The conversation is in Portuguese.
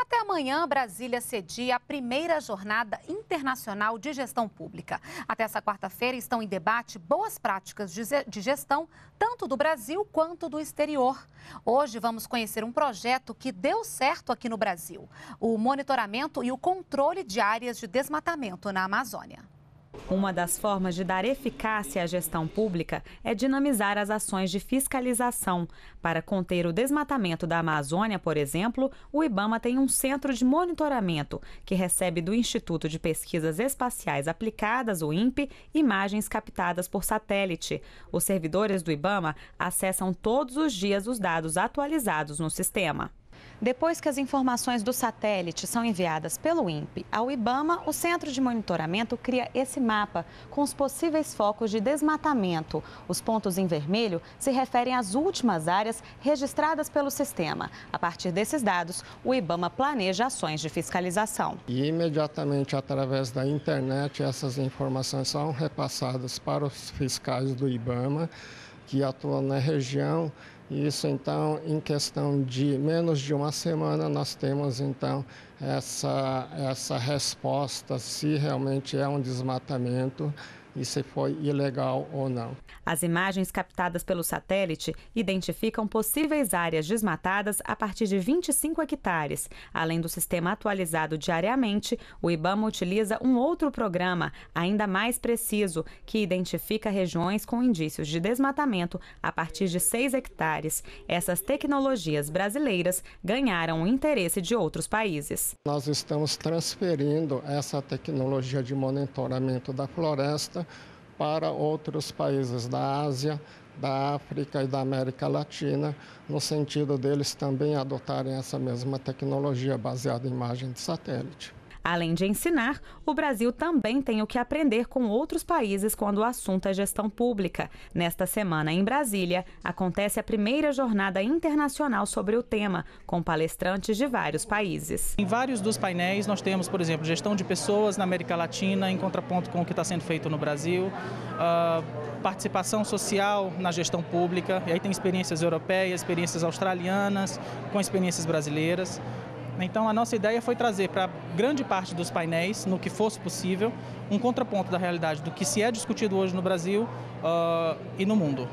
Até amanhã, Brasília cedia a primeira jornada internacional de gestão pública. Até essa quarta-feira estão em debate boas práticas de gestão, tanto do Brasil quanto do exterior. Hoje vamos conhecer um projeto que deu certo aqui no Brasil: o monitoramento e o controle de áreas de desmatamento na Amazônia. Uma das formas de dar eficácia à gestão pública é dinamizar as ações de fiscalização. Para conter o desmatamento da Amazônia, por exemplo, o IBAMA tem um centro de monitoramento que recebe do Instituto de Pesquisas Espaciais Aplicadas, o INPE, imagens captadas por satélite. Os servidores do IBAMA acessam todos os dias os dados atualizados no sistema. Depois que as informações do satélite são enviadas pelo INPE ao IBAMA, o Centro de Monitoramento cria esse mapa com os possíveis focos de desmatamento. Os pontos em vermelho se referem às últimas áreas registradas pelo sistema. A partir desses dados, o IBAMA planeja ações de fiscalização. E imediatamente através da internet, essas informações são repassadas para os fiscais do IBAMA que atuam na região isso então, em questão de menos de uma semana, nós temos então essa, essa resposta se realmente é um desmatamento e se foi ilegal ou não. As imagens captadas pelo satélite identificam possíveis áreas desmatadas a partir de 25 hectares. Além do sistema atualizado diariamente, o IBAMA utiliza um outro programa, ainda mais preciso, que identifica regiões com indícios de desmatamento a partir de 6 hectares. Essas tecnologias brasileiras ganharam o interesse de outros países. Nós estamos transferindo essa tecnologia de monitoramento da floresta para outros países da Ásia, da África e da América Latina, no sentido deles também adotarem essa mesma tecnologia baseada em imagem de satélite. Além de ensinar, o Brasil também tem o que aprender com outros países quando o assunto é gestão pública. Nesta semana, em Brasília, acontece a primeira jornada internacional sobre o tema, com palestrantes de vários países. Em vários dos painéis, nós temos, por exemplo, gestão de pessoas na América Latina, em contraponto com o que está sendo feito no Brasil, uh, participação social na gestão pública, e aí tem experiências europeias, experiências australianas, com experiências brasileiras. Então a nossa ideia foi trazer para grande parte dos painéis, no que fosse possível, um contraponto da realidade do que se é discutido hoje no Brasil uh, e no mundo.